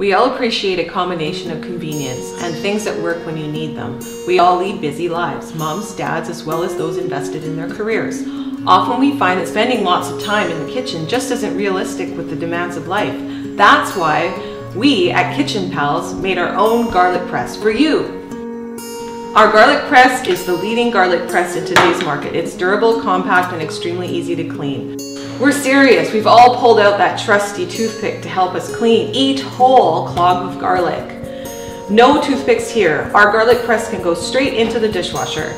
We all appreciate a combination of convenience and things that work when you need them. We all lead busy lives, moms, dads, as well as those invested in their careers. Often we find that spending lots of time in the kitchen just isn't realistic with the demands of life. That's why we at KitchenPalz made our own garlic press for you. Our garlic press is the leading garlic press in today's market. It's durable, compact, and extremely easy to clean. We're serious. We've all pulled out that trusty toothpick to help us clean each hole clog of garlic. No toothpicks here. Our garlic press can go straight into the dishwasher.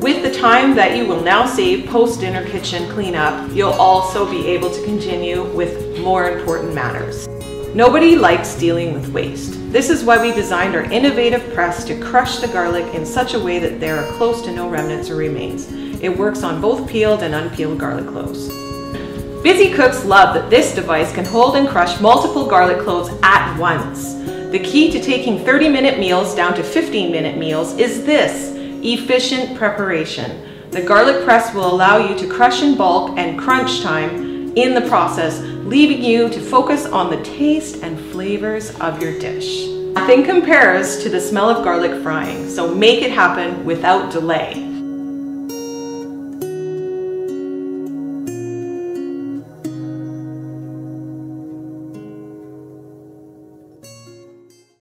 With the time that you will now save post-dinner kitchen cleanup, you'll also be able to continue with more important matters. Nobody likes dealing with waste. This is why we designed our innovative press to crush the garlic in such a way that there are close to no remnants or remains. It works on both peeled and unpeeled garlic cloves. Busy cooks love that this device can hold and crush multiple garlic cloves at once. The key to taking 30 minute meals down to 15 minute meals is this, efficient preparation. The garlic press will allow you to crush in bulk and crunch time in the process, leaving you to focus on the taste and flavors of your dish. Nothing compares to the smell of garlic frying, so make it happen without delay.